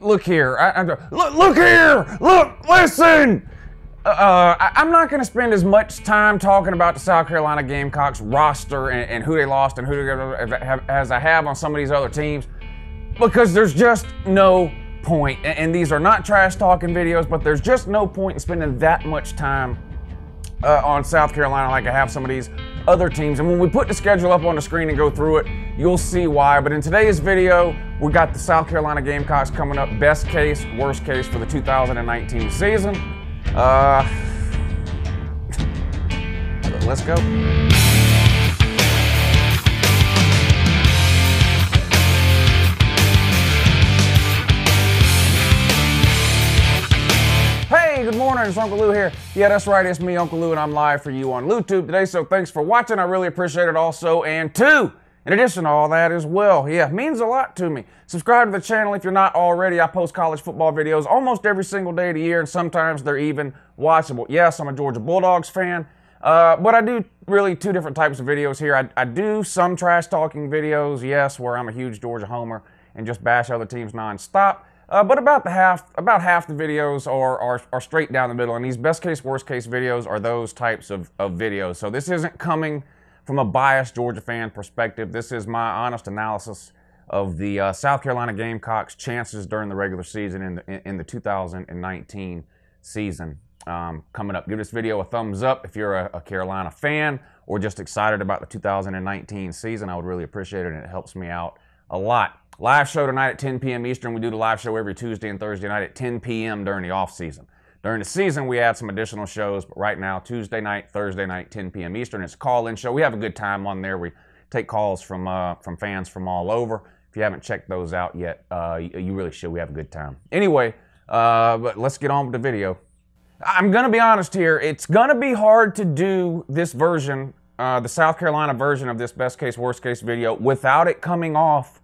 Look here. I, look, look here. Look, listen. Uh, I, I'm not going to spend as much time talking about the South Carolina Gamecocks roster and, and who they lost and who they have as I have on some of these other teams because there's just no point. And, and these are not trash talking videos, but there's just no point in spending that much time uh, on South Carolina like I have some of these other teams. And when we put the schedule up on the screen and go through it, you'll see why. But in today's video, we got the South Carolina Gamecocks coming up. Best case, worst case for the 2019 season. Uh, let's go. Good morning, it's Uncle Lou here. Yeah, that's right, it's me, Uncle Lou, and I'm live for you on YouTube today, so thanks for watching. I really appreciate it also. And two, in addition to all that as well, yeah, means a lot to me. Subscribe to the channel if you're not already. I post college football videos almost every single day of the year, and sometimes they're even watchable. Yes, I'm a Georgia Bulldogs fan, uh, but I do really two different types of videos here. I, I do some trash talking videos, yes, where I'm a huge Georgia homer and just bash other teams nonstop. Uh, but about the half, about half the videos are, are, are straight down the middle, and these best case, worst case videos are those types of, of videos. So this isn't coming from a biased Georgia fan perspective. This is my honest analysis of the uh, South Carolina Gamecocks' chances during the regular season in the, in the 2019 season. Um, coming up, give this video a thumbs up if you're a, a Carolina fan or just excited about the 2019 season. I would really appreciate it, and it helps me out a lot. Live show tonight at 10 p.m. Eastern. We do the live show every Tuesday and Thursday night at 10 p.m. during the off season. During the season, we add some additional shows, but right now, Tuesday night, Thursday night, 10 p.m. Eastern, it's a call-in show. We have a good time on there. We take calls from uh, from fans from all over. If you haven't checked those out yet, uh, you, really should. We have a good time. Anyway, uh, but let's get on with the video. I'm gonna be honest here. It's gonna be hard to do this version, uh, the South Carolina version of this best case, worst case video, without it coming off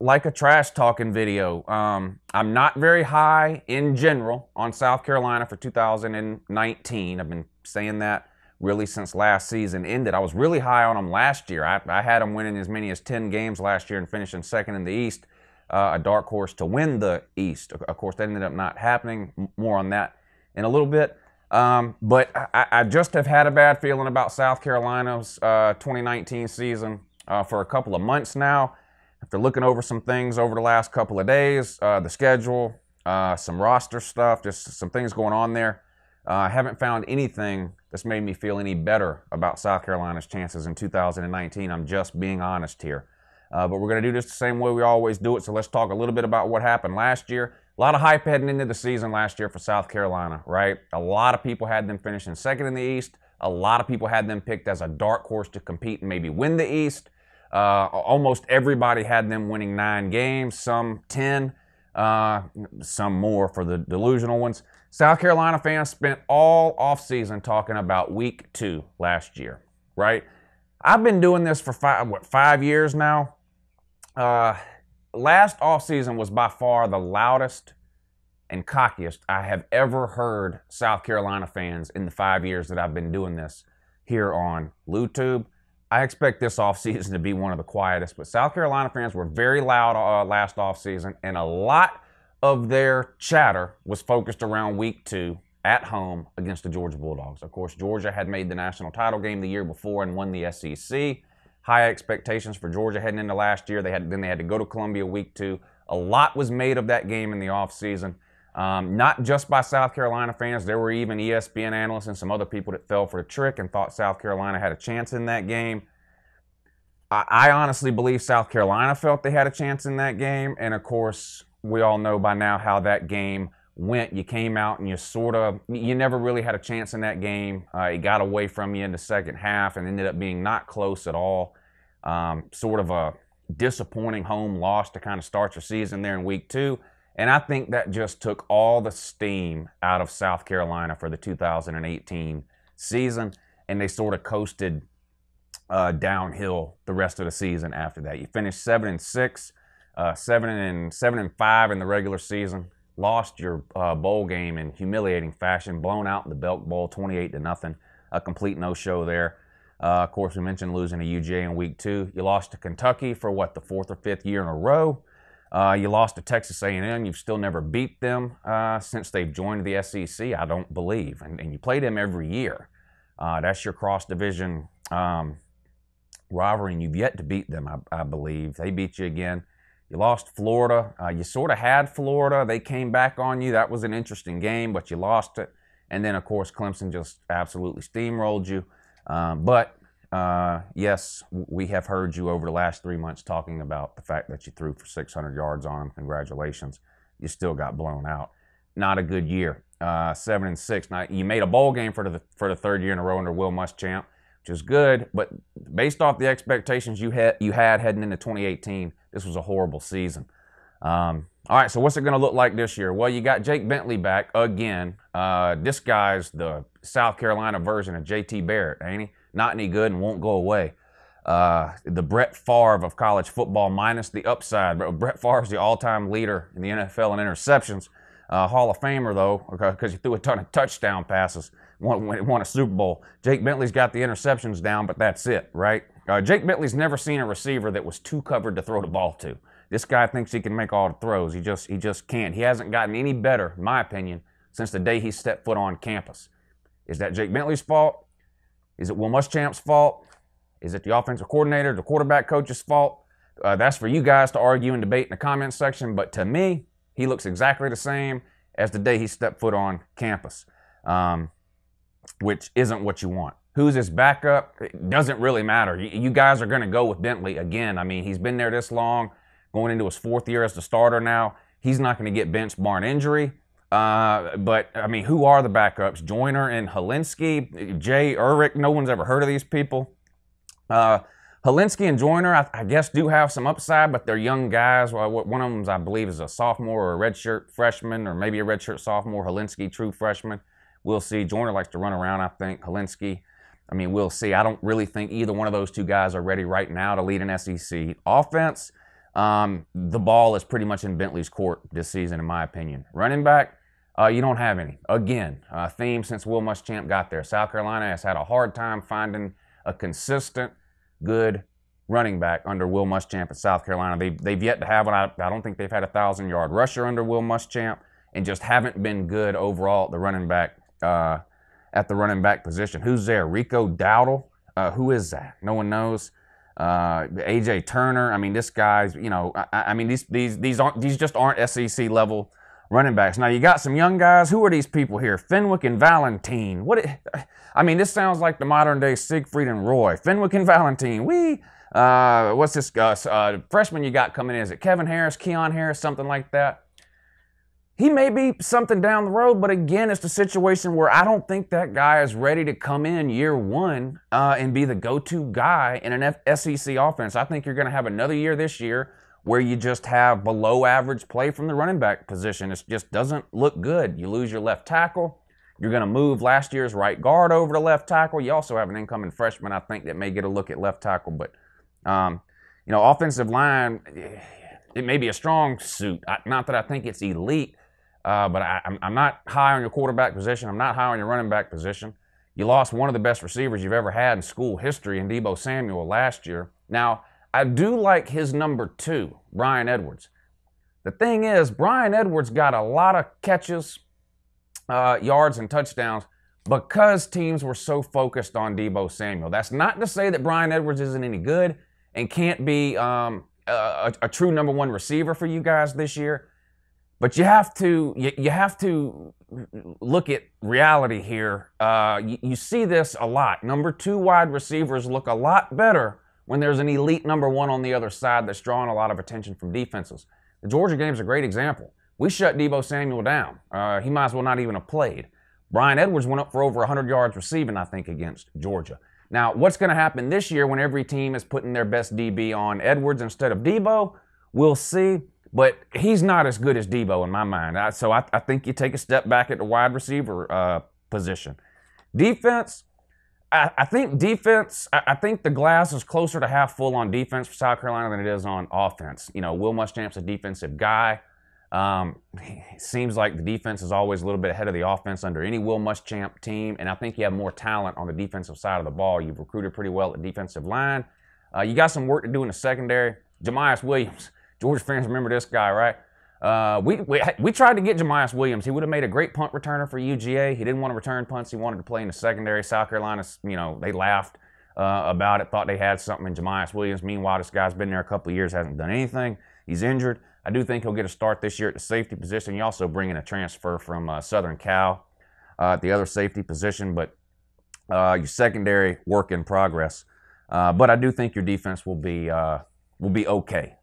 like a trash talking video. Um, I'm not very high in general on South Carolina for 2019. I've been saying that really since last season ended. I was really high on them last year. I, I had them winning as many as 10 games last year and finishing second in the East, uh, a dark horse to win the East. Of course, that ended up not happening. More on that in a little bit. Um, but I, I, just have had a bad feeling about South Carolina's uh, 2019 season uh, for a couple of months now after looking over some things over the last couple of days, uh, the schedule, uh, some roster stuff, just some things going on there, uh, I haven't found anything that's made me feel any better about South Carolina's chances in 2019. I'm just being honest here. Uh, but we're going to do this the same way we always do it. So let's talk a little bit about what happened last year. A lot of hype heading into the season last year for South Carolina, right? A lot of people had them finishing second in the East. A lot of people had them picked as a dark horse to compete and maybe win the East. Uh, almost everybody had them winning nine games, some 10, uh, some more for the delusional ones. South Carolina fans spent all offseason talking about week two last year, right? I've been doing this for five, what, five years now. Uh, last offseason was by far the loudest and cockiest I have ever heard South Carolina fans in the five years that I've been doing this here on YouTube. I expect this offseason to be one of the quietest, but South Carolina fans were very loud uh, last offseason, and a lot of their chatter was focused around week two at home against the Georgia Bulldogs. Of course, Georgia had made the national title game the year before and won the SEC. High expectations for Georgia heading into last year. They had then they had to go to Columbia week two. A lot was made of that game in the offseason. Um, not just by South Carolina fans. There were even ESPN analysts and some other people that fell for the trick and thought South Carolina had a chance in that game. I, I honestly believe South Carolina felt they had a chance in that game. And of course, we all know by now how that game went. You came out and you sort of, you never really had a chance in that game. Uh, it got away from you in the second half and ended up being not close at all. Um, sort of a disappointing home loss to kind of start your season there in week two. And I think that just took all the steam out of South Carolina for the 2018 season, and they sort of coasted uh, downhill the rest of the season after that. You finished seven and six, uh, seven and seven and five in the regular season. Lost your uh, bowl game in humiliating fashion, blown out in the Belk Bowl, 28 to nothing. A complete no-show there. Uh, of course, we mentioned losing to UGA in week two. You lost to Kentucky for what the fourth or fifth year in a row. Uh, you lost to Texas A&M. You've still never beat them uh, since they've joined the SEC. I don't believe, and, and you play them every year. Uh, that's your cross division um, rivalry, and you've yet to beat them. I, I, believe they beat you again. You lost Florida. Uh, you sort of had Florida. They came back on you. That was an interesting game, but you lost it. And then, of course, Clemson just absolutely steamrolled you. Um, but uh, yes, we have heard you over the last three months talking about the fact that you threw for 600 yards on them. Congratulations. You still got blown out. Not a good year. Uh, seven and six. Now you made a bowl game for the for the third year in a row under Will Muschamp, which is good. But based off the expectations you had you had heading into 2018, this was a horrible season. Um, all right, so what's it going to look like this year? Well, you got Jake Bentley back again. Uh, this guy's the South Carolina version of JT Barrett, ain't he? Not any good and won't go away. Uh, the Brett Favre of college football minus the upside. Brett Favre is the all-time leader in the NFL in interceptions. Uh, Hall of Famer though, because he threw a ton of touchdown passes. Won, won a Super Bowl. Jake Bentley's got the interceptions down, but that's it, right? Uh, Jake Bentley's never seen a receiver that was too covered to throw the ball to. This guy thinks he can make all the throws. He just he just can't. He hasn't gotten any better, in my opinion, since the day he stepped foot on campus. Is that Jake Bentley's fault? Is it Will Muschamp's fault? Is it the offensive coordinator, the quarterback coach's fault? Uh, that's for you guys to argue and debate in the comments section. But to me, he looks exactly the same as the day he stepped foot on campus, um, which isn't what you want. Who's his backup? It doesn't really matter. You, guys are going to go with Bentley again. I mean, he's been there this long, going into his fourth year as the starter now. He's not going to get benched barring injury. Uh, but I mean, who are the backups? Joyner and Hilinski, Jay Urich. No one's ever heard of these people. Uh, Hilinski and Joyner, I, I, guess, do have some upside, but they're young guys. One of them, I believe, is a sophomore or a redshirt freshman, or maybe a redshirt sophomore. Hilinski, true freshman. We'll see. Joyner likes to run around. I think Hilinski. I mean, we'll see. I don't really think either one of those two guys are ready right now to lead an SEC offense. Um, the ball is pretty much in Bentley's court this season, in my opinion. Running back, uh, you don't have any. Again, a theme since Will Muschamp got there. South Carolina has had a hard time finding a consistent, good running back under Will Muschamp at South Carolina. They've, they've yet to have one. I, I don't think they've had a thousand yard rusher under Will Muschamp, and just haven't been good overall at the running back uh, at the running back position. Who's there? Rico Dowdle. Uh, who is that? No one knows. Uh, AJ Turner. I mean, this guy's. You know, I, I mean, these these these aren't these just aren't SEC level running backs. Now you got some young guys. Who are these people here? Fenwick and Valentine. What? I mean, this sounds like the modern day Siegfried and Roy. Fenwick and Valentine. We. Uh, what's this uh, uh, freshman you got coming in? Is it Kevin Harris, Keon Harris, something like that? He may be something down the road, but again, it's the situation where I don't think that guy is ready to come in year one uh, and be the go-to guy in an F- SEC offense. I think you're going to have another year this year where you just have below average play from the running back position. It just doesn't look good. You lose your left tackle. You're going to move last year's right guard over to left tackle. You also have an incoming freshman, I think, that may get a look at left tackle. But, um, you know, offensive line, it may be a strong suit. Not that I think it's elite, uh, but I, am not high on your quarterback position. I'm not high on your running back position. You lost one of the best receivers you've ever had in school history in Deebo Samuel last year. Now, I do like his number two, Bryan Edwards. The thing is, Bryan Edwards got a lot of catches, uh, yards, and touchdowns because teams were so focused on Deebo Samuel. That's not to say that Bryan Edwards isn't any good and can't be um, a, a, true number one receiver for you guys this year. But you have to you, you have to look at reality here. Uh, you, you see this a lot. Number two wide receivers look a lot better when there's an elite number one on the other side that's drawing a lot of attention from defenses. The Georgia game is a great example. We shut Deebo Samuel down. Uh, he might as well not even have played. Bryan Edwards went up for over 100 yards receiving, I think, against Georgia. Now, what's going to happen this year when every team is putting their best DB on Edwards instead of Deebo? We'll see. But he's not as good as Deebo in my mind. I, so I, I, think you take a step back at the wide receiver uh, position. Defense, I, I think defense, I, I, think the glass is closer to half full on defense for South Carolina than it is on offense. You know, Will Muschamp's a defensive guy. Um, it seems like the defense is always a little bit ahead of the offense under any Will Muschamp team, and I think you have more talent on the defensive side of the ball. You've recruited pretty well at defensive line. Uh, you got some work to do in the secondary. Jamyest Williams, Georgia fans remember this guy, right? Uh, we, we, tried to get Jamyest Williams. He would have made a great punt returner for UGA. He didn't want to return punts. He wanted to play in the secondary. South Carolina, you know, they laughed uh, about it, thought they had something in Jamyest Williams. Meanwhile, this guy's been there a couple years, hasn't done anything. He's injured. I do think he'll get a start this year at the safety position. You also bring in a transfer from uh, Southern Cal uh, at the other safety position, but uh, your secondary work in progress. But I do think your defense will be will be okay.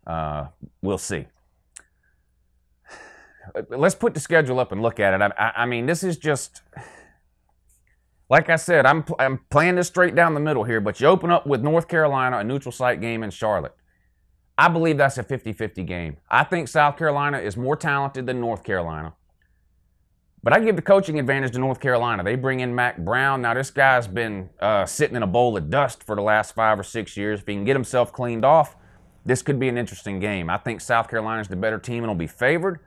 we'll see let's put the schedule up and look at it. I, I, mean, this is just like I said. I'm I'm playing this straight down the middle here. But you open up with North Carolina, a neutral site game in Charlotte. I believe that's a 50-50 game. I think South Carolina is more talented than North Carolina. But I give the coaching advantage to North Carolina. They bring in Mack Brown. Now, this guy's been uh, sitting in a bowl of dust for the last five or six years. If he can get himself cleaned off, this could be an interesting game. I think South Carolina's the better team and will be favored.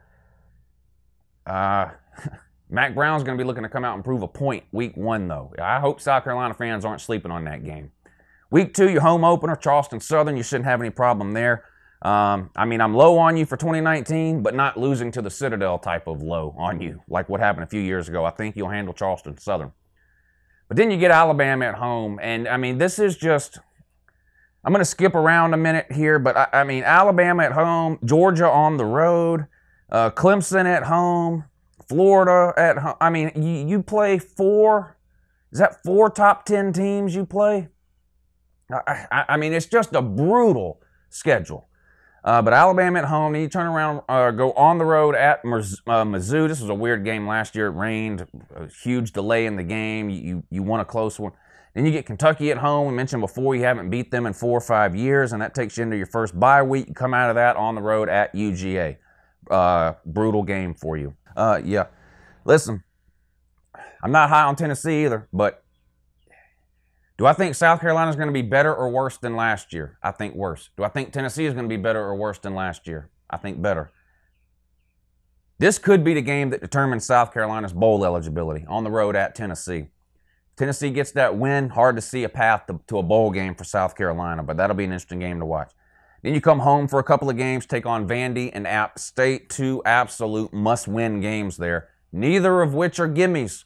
Uh, Mack Brown's going to be looking to come out and prove a point week one, though. I hope South Carolina fans aren't sleeping on that game. Week two, your home opener, Charleston Southern. You shouldn't have any problem there. Um, I mean, I'm low on you for 2019, but not losing to the Citadel type of low on you, like what happened a few years ago. I think you'll handle Charleston Southern. But then you get Alabama at home, and I mean, this is just. I'm going to skip around a minute here, but I, I mean, Alabama at home, Georgia on the road. Uh, Clemson at home, Florida at home. I mean, you, you play four. Is that four top ten teams you play? I, I, I mean, it's just a brutal schedule. Uh, but Alabama at home, then you turn around, uh, go on the road at uh, Mizzou. This was a weird game last year. It rained, a huge delay in the game. You, you won a close one. Then you get Kentucky at home. We mentioned before you haven't beat them in four or five years, and that takes you into your first bye week. You come out of that on the road at UGA uh, brutal game for you. Uh, yeah. Listen, I'm not high on Tennessee either, but do I think South Carolina is going to be better or worse than last year? I think worse. Do I think Tennessee is going to be better or worse than last year? I think better. This could be the game that determines South Carolina's bowl eligibility on the road at Tennessee. Tennessee gets that win, hard to see a path to, to, a bowl game for South Carolina, but that'll be an interesting game to watch. Then you come home for a couple of games, take on Vandy and App State, two absolute must win games there, neither of which are gimmies.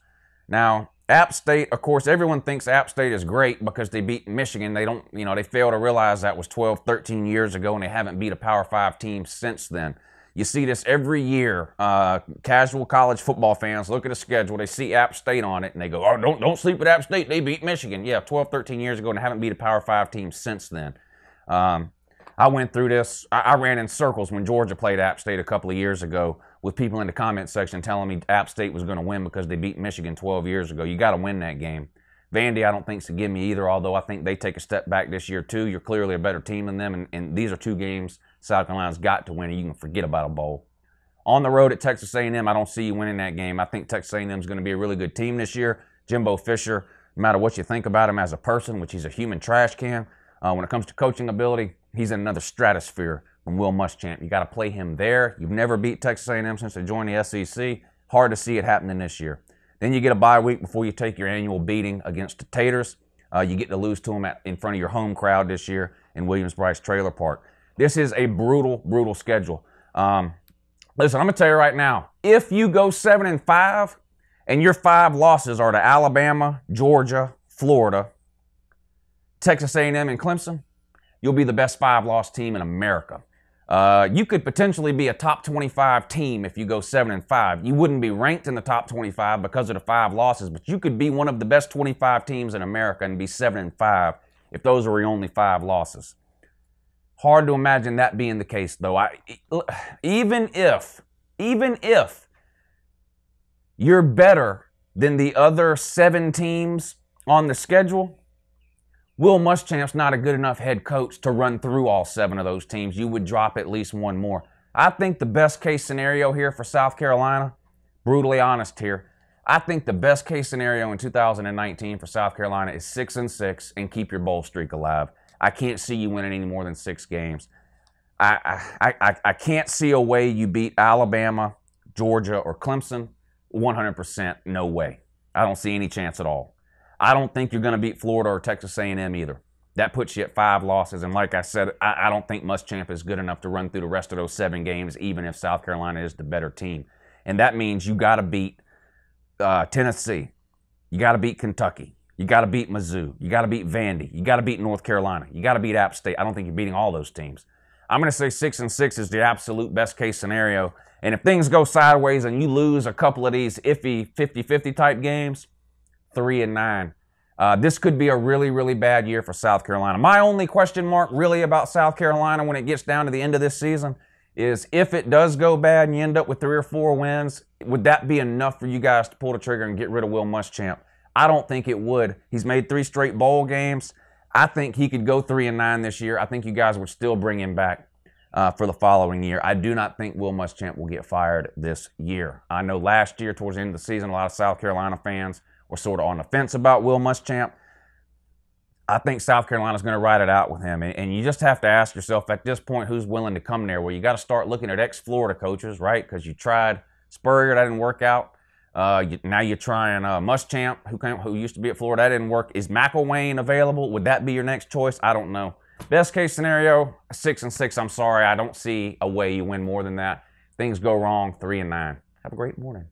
Now, App State, of course, everyone thinks App State is great because they beat Michigan. They don't, you know, they fail to realize that was 12, 13 years ago and they haven't beat a Power Five team since then. You see this every year. Uh, casual college football fans look at a schedule, they see App State on it, and they go, oh, don't, don't sleep with App State. They beat Michigan. Yeah, 12, 13 years ago and haven't beat a Power Five team since then. Um, I went through this. I, I, ran in circles when Georgia played App State a couple of years ago with people in the comment section telling me App State was going to win because they beat Michigan 12 years ago. You got to win that game. Vandy, I don't think should give me either, although I think they take a step back this year too. You're clearly a better team than them, and, and these are two games South Carolina's got to win, and you can forget about a bowl. On the road at Texas A&M, I don't see you winning that game. I think Texas A&M is going to be a really good team this year. Jimbo Fisher, no matter what you think about him as a person, which he's a human trash can, uh, when it comes to coaching ability, he's in another stratosphere from Will Muschamp. You got to play him there. You've never beat Texas A&M since they joined the SEC. Hard to see it happening this year. Then you get a bye week before you take your annual beating against the Taters. Uh, you get to lose to them at, in front of your home crowd this year in Williams-Brice Trailer Park. This is a brutal, brutal schedule. Um, listen, I'm gonna tell you right now. If you go seven and five, and your five losses are to Alabama, Georgia, Florida, Texas A&M, and Clemson, you'll be the best five loss team in America. Uh, you could potentially be a top 25 team if you go 7 and 5. You wouldn't be ranked in the top 25 because of the five losses, but you could be one of the best 25 teams in America and be 7 and 5 if those were your only five losses. Hard to imagine that being the case though. I, even if even if you're better than the other 7 teams on the schedule, Will Muschamp's not a good enough head coach to run through all seven of those teams. You would drop at least one more. I think the best case scenario here for South Carolina, brutally honest here, I think the best case scenario in 2019 for South Carolina is six and six and keep your bowl streak alive. I can't see you winning any more than six games. I, I, I, I can't see a way you beat Alabama, Georgia, or Clemson. 100% no way. I don't see any chance at all. I don't think you're going to beat Florida or Texas A&M either. That puts you at five losses. And like I said, I, I don't think Muschamp is good enough to run through the rest of those seven games, even if South Carolina is the better team. And that means you got to beat uh, Tennessee. You got to beat Kentucky. You got to beat Mizzou. You got to beat Vandy. You got to beat North Carolina. You got to beat App State. I don't think you're beating all those teams. I'm going to say six and six is the absolute best case scenario. And if things go sideways and you lose a couple of these iffy 50 50 type games, three and nine. Uh, this could be a really, really bad year for South Carolina. My only question mark, really, about South Carolina when it gets down to the end of this season is if it does go bad and you end up with three or four wins, would that be enough for you guys to pull the trigger and get rid of Will Muschamp? I don't think it would. He's made three straight bowl games. I think he could go three and nine this year. I think you guys would still bring him back uh, for the following year. I do not think Will Muschamp will get fired this year. I know last year, towards the end of the season, a lot of South Carolina fans were sort of on the fence about Will Muschamp. I think South Carolina's going to ride it out with him. And, and, you just have to ask yourself at this point who's willing to come there. Well, you got to start looking at ex Florida coaches, right? Because you tried Spurrier, that didn't work out. Uh, you, now you're trying uh, Muschamp, who came, who used to be at Florida. That didn't work. Is McElwain available? Would that be your next choice? I don't know. Best case scenario, six and six. I'm sorry, I don't see a way you win more than that. Things go wrong, three and nine. Have a great morning.